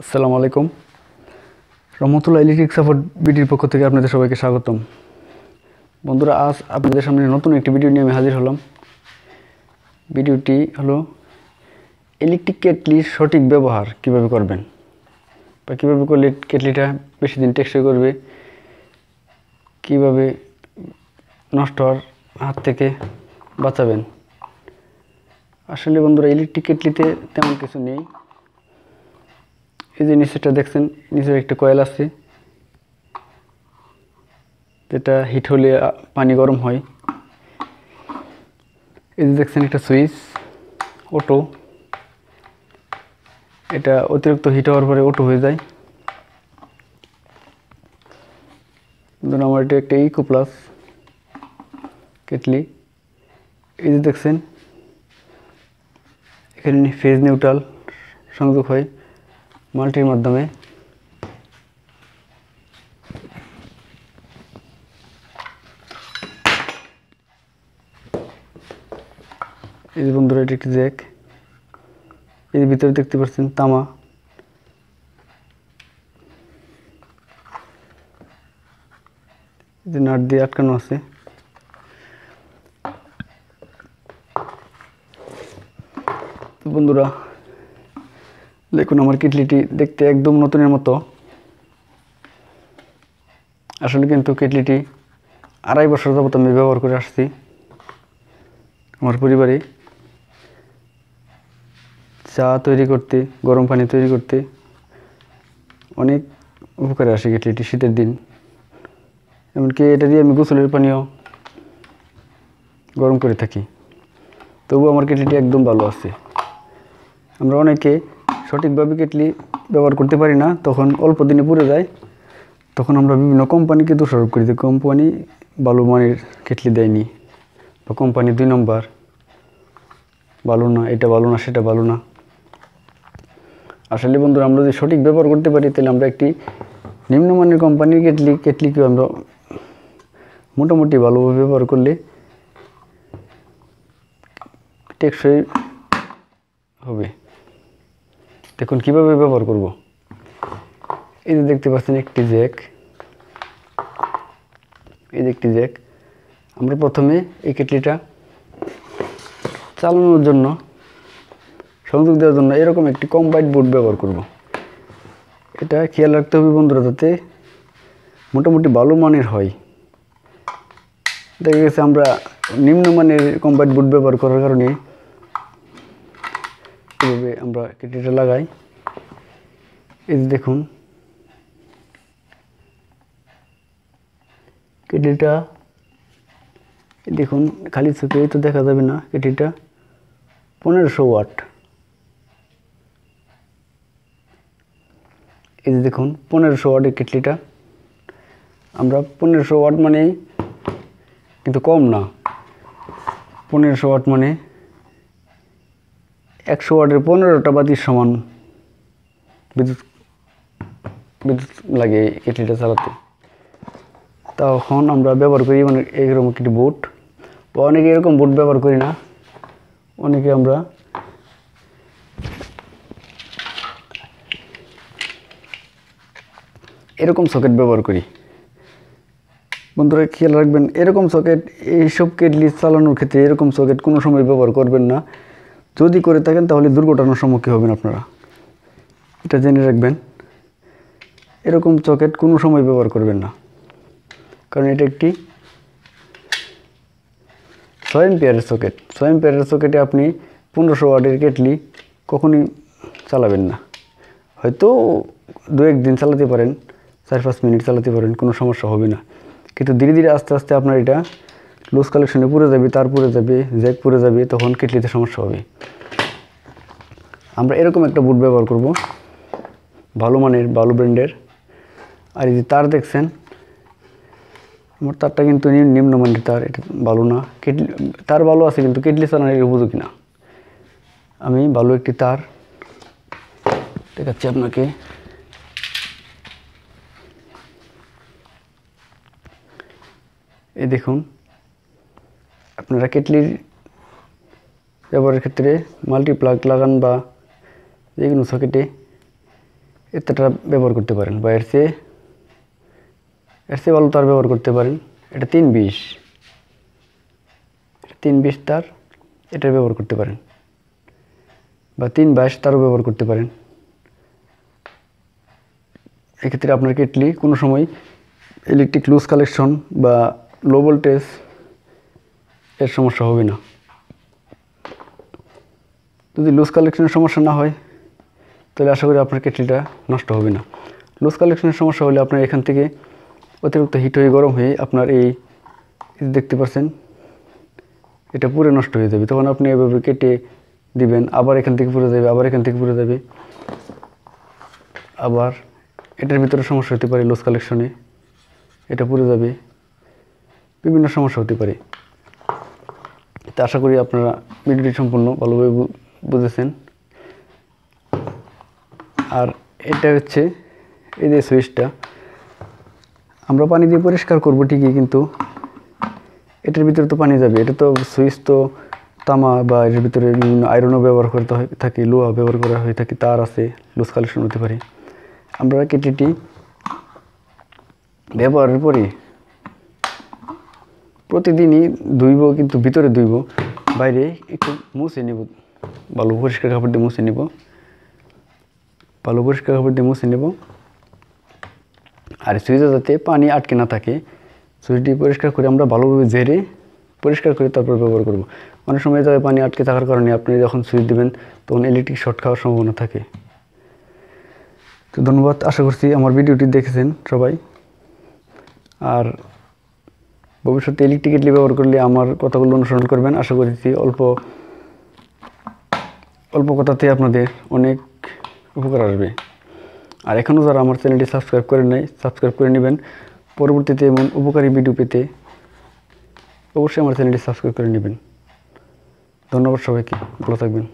আসসালামু আলাইকুম। রহমতুল্লাহ electric support বিডির পক্ষ থেকে আপনাদের সবাইকে স্বাগতম। বন্ধুরা, আজ আপনাদের সামনে নতুন একটি ভিডিও নিয়ে আমি হাজির হলাম। ভিডিওটি হলো ইলেকট্রিক কেটলির সঠিক ব্যবহার কীভাবে করবেন? বা কীভাবে করলে কেটলিটা বেশি দিন টেকসই করবে? কীভাবে নষ্ট হওয়ার হাত থেকে বাঁচাবেন? আসলে বন্ধুরা ইলেকট্রিক কেটলিতে তেমন কিছু নেই। এই যে নিচেটা দেখছেন, নিচের একটা কয়েল আছে, যেটা হিট হলে পানি গরম হয়। এই যে দেখছেন একটা সুইচ, অটো। এটা অতিরিক্ত হিট হওয়ার পরে অটো হয়ে যায়। ধরুন আমার এটা একটা ইকো প্লাস কেটলি। এই যে দেখছেন, এখানে ফেজ নিউট্রাল সংযোগ হয়। মাল্টির মাধ্যমে। এই যে বন্ধুরা, এটি একটি জ্যাক। এর ভিতরে দেখতে পাচ্ছেন, তামা। যে নাট দিয়ে আটকানো আছে। বন্ধুরা দেখুন আমার কেটলিটি দেখতে একদম নতুনের মতো। আসলে কিন্তু কেটলিটি আড়াই বছর যাবত আমি ব্যবহার করে আসছি। আমার পরিবারে চা তৈরি করতে, গরম পানি তৈরি করতে অনেক উপকারে আসে কেটলিটি শীতের দিন। এমনকি এটা দিয়ে আমি গোসলের পানিও গরম করে থাকি। তবু আমার কেটলিটি একদম ভালো আছে। আমরা অনেকে সঠিকভাবে কেটলি ব্যবহার করতে পারি না, তখন অল্প দিনে পুড়ে যায়। তখন আমরা বিভিন্ন কোম্পানিকে দোষারোপ করি যে কোম্পানি ভালো মানের কেটলি দেয়নি বা কোম্পানি দুই নম্বর। ভালো না, এটা ভালো না, সেটা ভালো না। আসলে বন্ধুরা, আমরা যদি সঠিক ব্যবহার করতে পারি, তাহলে আমরা একটি নিম্নমানের কোম্পানির কেটলি, কেটলিকে আমরা মোটামুটি ভালোভাবে ব্যবহার করলে টেকসই হবে। দেখুন, কীভাবে ব্যবহার করব? এই যে দেখতে পাচ্ছেন একটি জ্যাক। এই যে একটি জ্যাক। আমরা প্রথমে এই কেটলিটা চালানোর জন্য, সংযোগ দেওয়ার জন্য এরকম একটি কম্বাইড বোর্ড ব্যবহার করব। এটা খেয়াল রাখতে হবে বন্ধুরা, যাতে মোটামুটি ভালো মানের হয়। দেখা গেছে আমরা নিম্নমানের কম্বাইড বোর্ড ব্যবহার করার কারণে এভাবে আমরা কেটলিটা লাগাই। এই দেখুন। কেটলিটা এই দেখুন, খালি চোখে তো দেখা যাবে না কেটলিটা পনেরোশো ওয়াট। এই যে দেখুন, পনেরোশো ওয়াটের কেটলিটা আমরা পনেরোশো ওয়াট মানে কিন্তু কম না। পনেরোশো ওয়াট মানে একশো ওয়াটের পনেরোটা বাতির সমান বিদ্যুৎ বিদ্যুৎ লাগে কেটলিটা চালাতে। তখন আমরা ব্যবহার করি মানে এইরকম একটি বুট বা অনেকে এরকম বুট ব্যবহার করি না। অনেকে আমরা এরকম সকেট ব্যবহার করি। বন্ধুরা, খেয়াল রাখবেন, এরকম সকেট এইসব কেটলি চালানোর ক্ষেত্রে এরকম সকেট কোনো সময় ব্যবহার করবেন না। যদি করে থাকেন, তাহলে দুর্ঘটনার সম্মুখীন হবেন আপনারা। এটা জেনে রাখবেন। এরকম চকেট কোনো সময় ব্যবহার করবেন না। কারণ এটা একটি ছয় এম্পিয়ারের সকেট ছয় এম্পিয়ারের সকেটে আপনি পনেরোশো ওয়াটের কেটলি কখনই চালাবেন না। হয়তো দু একদিন চালাতে পারেন, চার পাঁচ মিনিট চালাতে পারেন, কোনো সমস্যা হবে না। কিন্তু ধীরে ধীরে আস্তে আস্তে আপনার এটা লুজ কালেকশনে পুড়ে যাবি, তার যাবে, জ্যাক পুড়ে যাবি, তখন কেটলিতে সমস্যা হবে। আমরা এরকম একটা বুট ব্যবহার করব, ভালো মানের, ভালো ব্র্যান্ডের আর এই যে তার দেখছেন, আমার তারটা কিন্তু নিম্নমানের তার, এটা ভালো না। কেটলি তার ভালো আছে কিন্তু কেটলি চালানোর উপযোগী না। আমি ভালো একটি তার দেখাচ্ছি আপনাকে। এই দেখুন আপনারা কেটলির ব্যবহারের ক্ষেত্রে মাল্টি প্লাগ লাগান বা যে কোনো সকেটে এতটা ব্যবহার করতে পারেন বা এর চেয়ে এর চেয়ে ভালো তার ব্যবহার করতে পারেন। এটা তিন বিশ। তিন বিশ তার এটা ব্যবহার করতে পারেন। বা তিন বাইশ তারও ব্যবহার করতে পারেন। এক্ষেত্রে আপনার কেটলি কোনো সময় ইলেকট্রিক লুজ কালেকশন বা লো ভোল্টেজ এর সমস্যা হবে না। যদি লুজ কালেকশনের সমস্যা না হয়, তাহলে আশা করি আপনার কেটলিটা নষ্ট হবে না। লুজ কালেকশনের সমস্যা হলে আপনার এখান থেকে অতিরিক্ত হিট হয়ে, গরম হয়ে আপনার এই দেখতে পাচ্ছেন, এটা পুরো নষ্ট হয়ে যাবে। তখন আপনি এভাবে কেটে দিবেন, আবার এখান থেকে পুড়ে যাবে, আবার এখান থেকে পুড়ে যাবে। আবার এটার ভিতরে সমস্যা হতে পারে লুজ কালেকশনে এটা পুড়ে যাবে। বিভিন্ন সমস্যা হতে পারে। তা আশা করি আপনারা ভিডিওটি সম্পূর্ণ ভালোভাবে বুঝেছেন। আর এটা হচ্ছে এই যে সুইচটা। আমরা পানি দিয়ে পরিষ্কার করব ঠিকই, কিন্তু এটার ভিতরে তো পানি যাবে। এটা তো সুইচ তো তামা বা এটার ভিতরে বিভিন্ন আয়রনও ব্যবহার করতে হয়, থাকে, লোহা ব্যবহার করা হয়ে থাকে, তার আছে, লুজ কালেকশন হতে পারে। আমরা কেটিটি ব্যবহারের পরে প্রতিদিনই ধুইব, কিন্তু ভিতরে ধুইব। বাইরে একটু মুছে নিব। ভালো পরিষ্কার কাপড় দিয়ে মুছে নিব। ভালো পরিষ্কার কাপড় দিয়ে মুছে নেব। আর সুইচে যাতে পানি আটকে না থাকে, সুইচটি পরিষ্কার করে আমরা ভালোভাবে ঝেড়ে পরিষ্কার করে তারপর ব্যবহার করব। অনেক সময় যাবে পানি আটকে থাকার কারণে আপনি যখন সুইচ দেবেন, তখন ইলেকট্রিক শর্ট খাওয়ার সম্ভাবনা থাকে। তো ধন্যবাদ, আশা করছি আমার ভিডিওটি দেখেছেন সবাই। আর ভবিষ্যতে ইলেকট্রিক কেটলি ব্যবহার করলে আমার কথাগুলো অনুসরণ করবেন। আশা করছি অল্প অল্প কথাতে আপনাদের অনেক উপকার আসবে। আর এখনও যারা আমার চ্যানেলটি সাবস্ক্রাইব করেন নাই, সাবস্ক্রাইব করে নেবেন। পরবর্তীতে এমন উপকারী ভিডিও পেতে অবশ্যই আমার চ্যানেলটি সাবস্ক্রাইব করে নেবেন। ধন্যবাদ সবাইকে। ভালো থাকবেন।